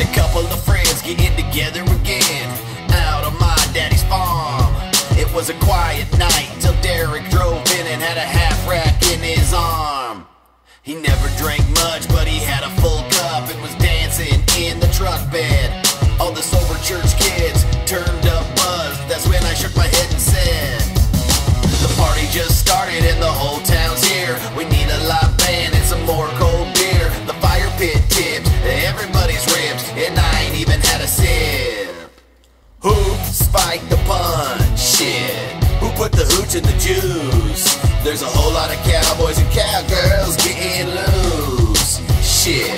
Just a couple of friends getting together again. Out on my daddy's farm. It was a quiet night Till Derek drove in and had a half rack in his arm. He never drank much but he had a full cup. It was dancing in the truck bed. All the sober church kids turned up buzzed. That's when I shook my head and said The party just started and the whole town's here. We need a live band and some more put the juice? There's a whole lot of cowboys and cowgirls getting loose. Shit.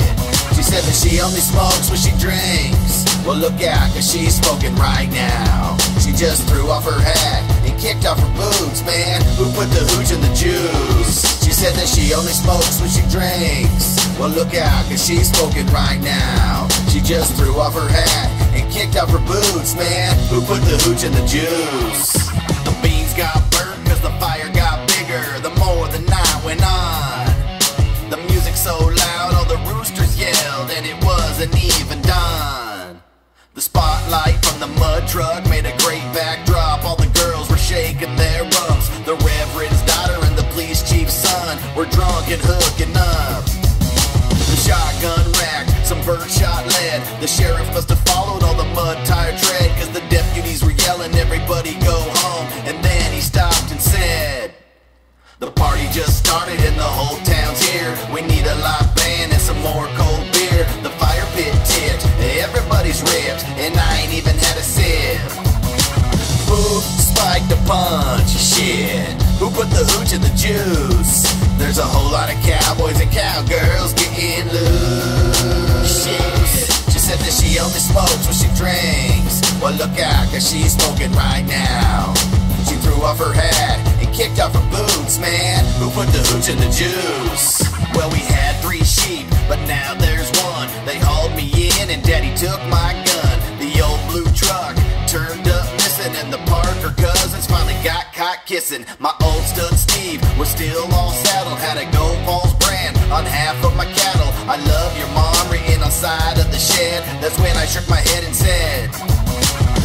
She said that she only smokes when she drinks. Well, look out, cause she's smoking right now. She just threw off her hat and kicked off her boots, man. Who put the hooch in the juice? She said that she only smokes when she drinks. Well, look out, cause she's smoking right now. She just threw off her hat and kicked off her boots, man. Who put the hooch in the juice? Drunk and up. The shotgun rack, some birdshot lead. The sheriff must have followed all the mud tire tread, cause the deputies were yelling, everybody go home. And then he stopped and said, The party just started and the whole town's here. We need a live band and some more cold beer. The fire pit tipped, everybody's ripped, and I ain't even had a sip. Who spiked the punch? Shit. Who put the hooch in the juice? There's a whole lot of cowboys and cowgirls getting loose. She said that she only smokes when she drinks. Well, look out, cause she's smoking right now. She threw off her hat and kicked off her boots, man. Who put the hooch in the juice? Well, we had three sheep, but now there's one. They hauled me in and daddy took my gun. The old blue truck turned up missing, and the Parker cousins finally got kissing. My old stud Steve was still all saddled, had a Go Balls brand on half of my cattle. I love your mom written on side of the shed. That's when I shook my head and said.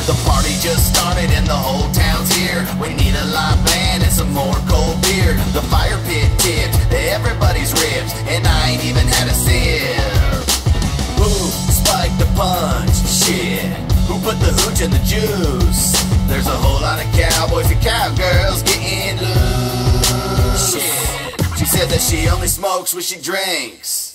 The party just started and the whole town's here. We need a live band and some more cold beer. The fire pit tipped, everybody's ribs, and I ain't even had a sip. Who spiked the punch? Shit. Who put the hooch in the juice? There's a whole she only smokes when she drinks.